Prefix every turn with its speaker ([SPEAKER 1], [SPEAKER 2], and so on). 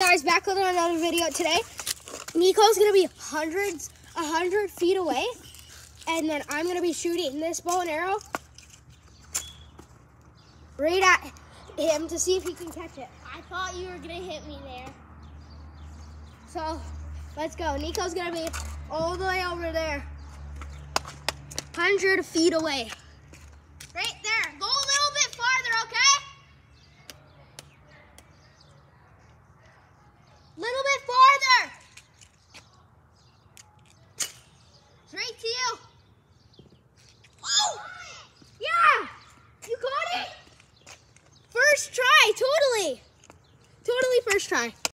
[SPEAKER 1] guys, back with another video today. Nico's gonna be hundreds, a hundred feet away, and then I'm gonna be shooting this bow and arrow right at him to see if he can catch it. I thought you were gonna hit me there. So let's go. Nico's gonna be all the way over there, hundred feet away. Right there. Go a little bit farther, okay? Little bit farther. Straight to you. Oh! Yeah! You got it! First try, totally. Totally first try.